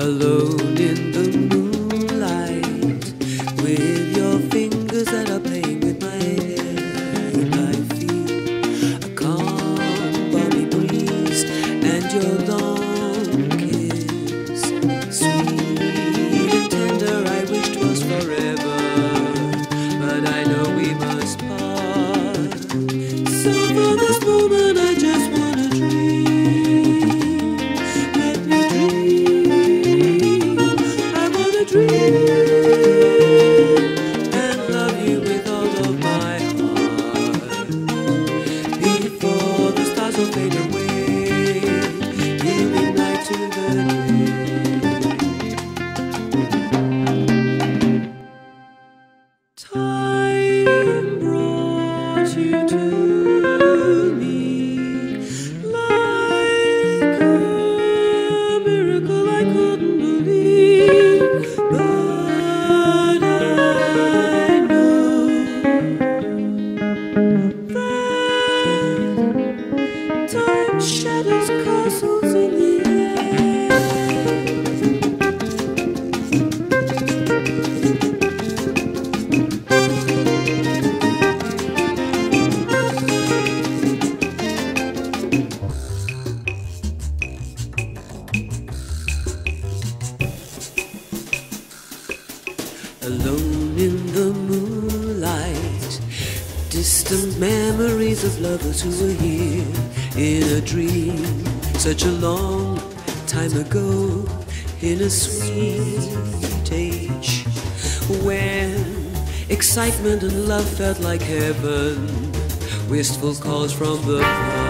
alone in the moonlight with your fingers that are playing with my hair. A calm, balmy breeze and your long kiss, sweet and tender. I wish 'twas forever, but I know we must part. Dream Alone in the moonlight, distant memories of lovers who were here in a dream such a long time ago, in a sweet age when excitement and love felt like heaven, wistful calls from the